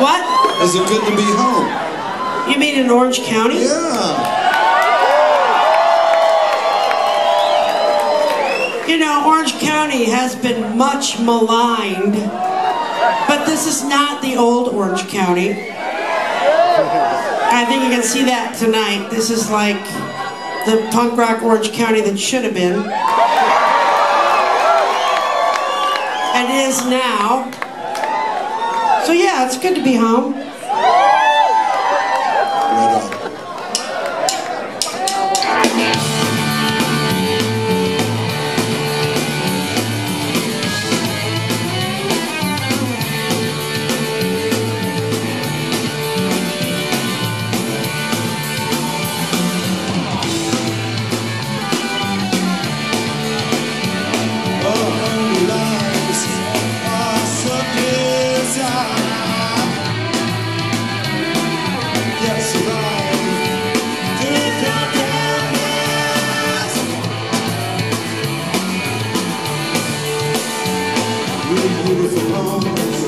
What? Is it good to be home? You mean in Orange County? Yeah. You know, Orange County has been much maligned, but this is not the old Orange County. I think you can see that tonight. This is like the punk rock Orange County that should have been. And is now. So yeah, it's good to be home. Right on. Beautiful homes,